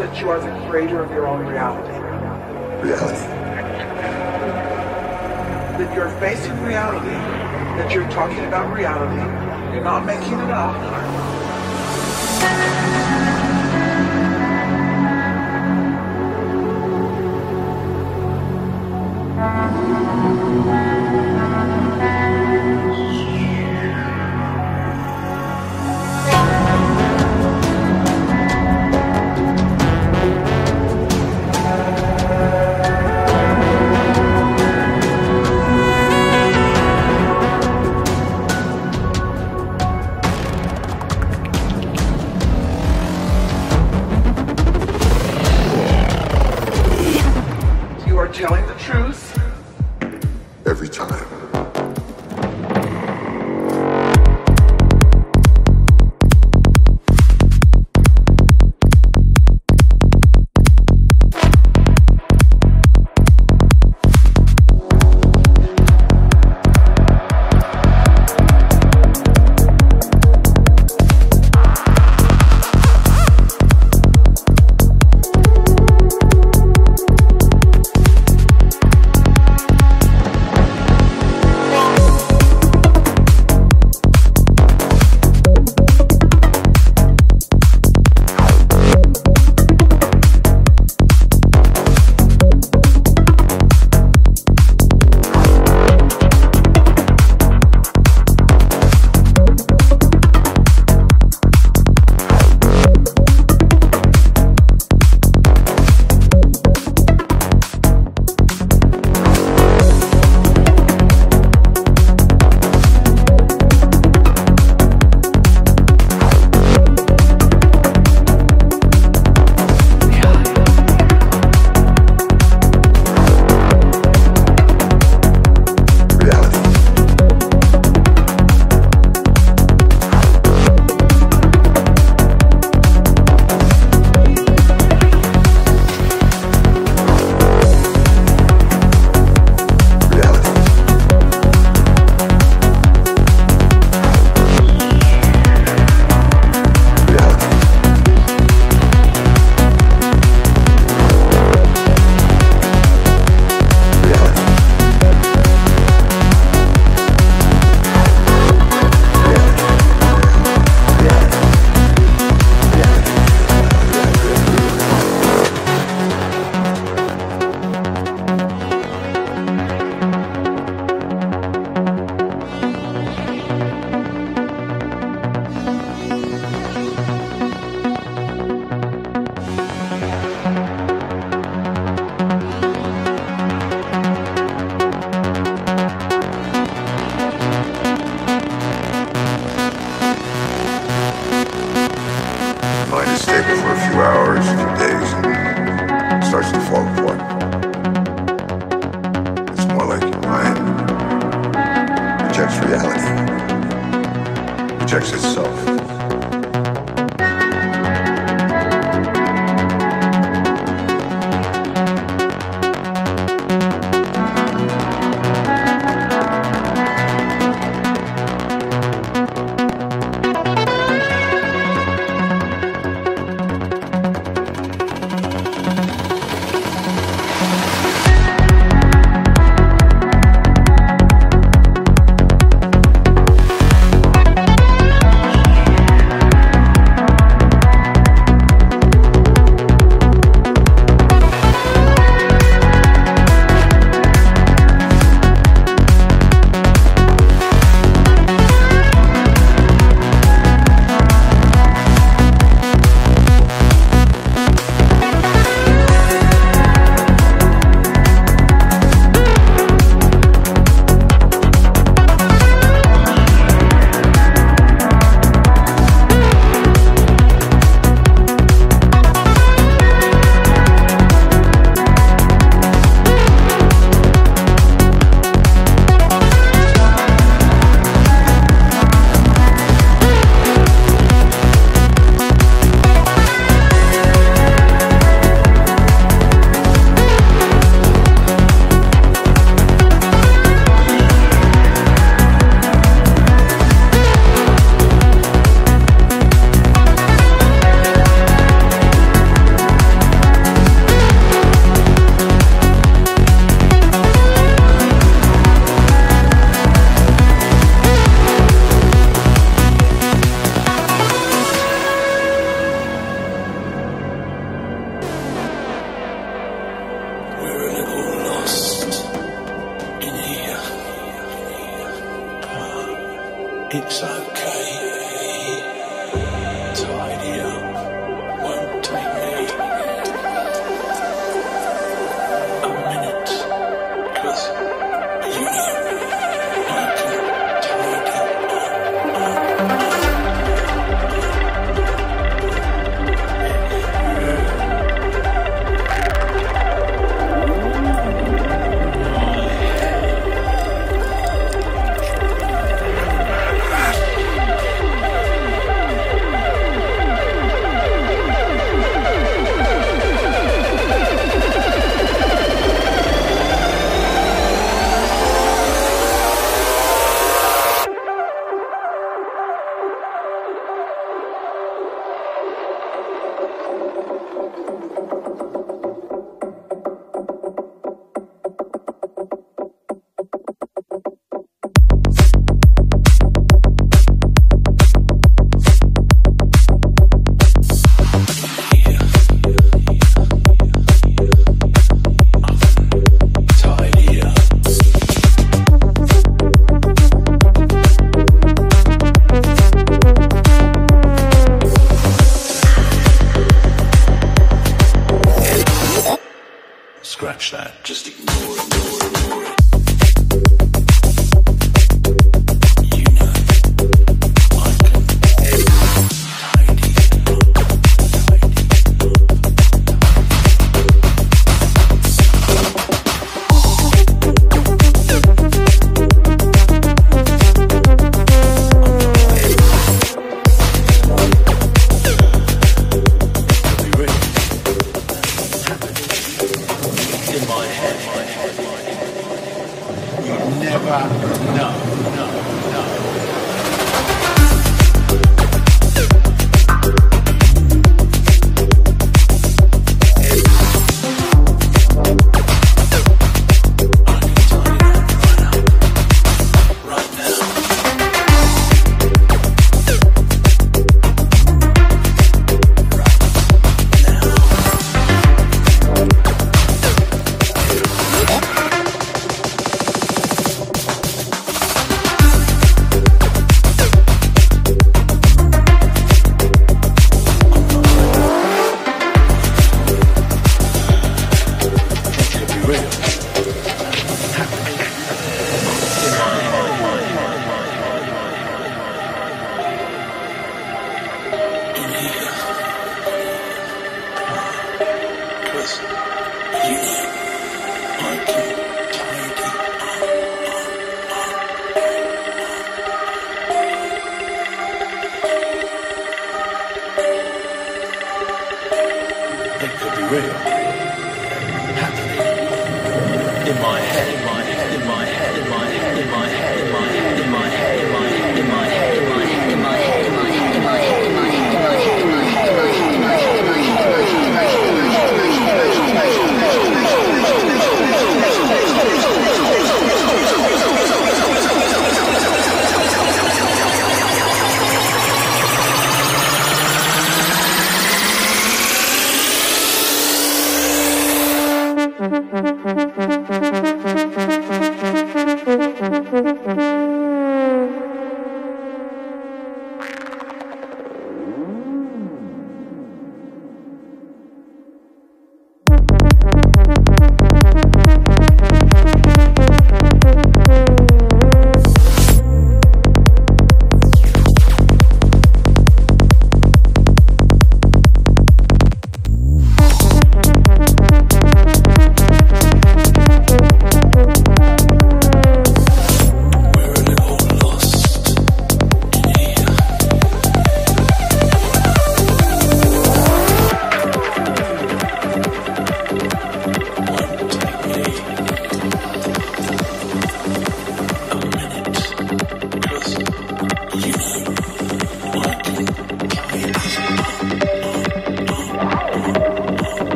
that you are the creator of your own reality? Reality. That you're facing reality, that you're talking about reality, you're not making it up.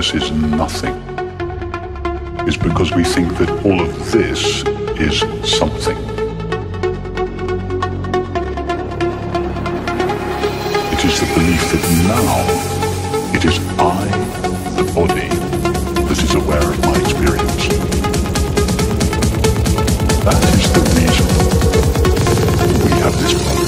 Awareness is nothing is because we think that all of this is something. It is the belief that now it is I, the body, that is aware of my experience. That is the reason we have this body.